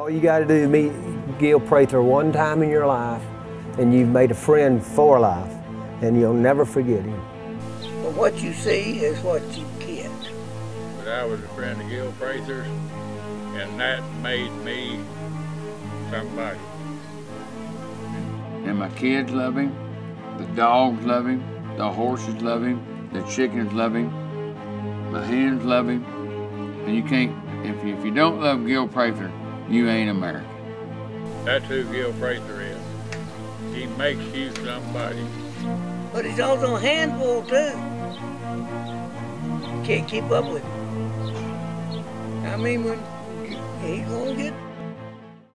All you got to do is meet Gil Prather one time in your life, and you've made a friend for life, and you'll never forget him. But what you see is what you get. But I was a friend of Gil Prather's, and that made me somebody. And my kids love him, the dogs love him, the horses love him, the chickens love him, my hens love him, and you can't, if you, if you don't love Gil Prather, you ain't American. That's who Gil Prather is. He makes you somebody. But he's also a handful too. Can't keep up with him. I mean, when he's gonna get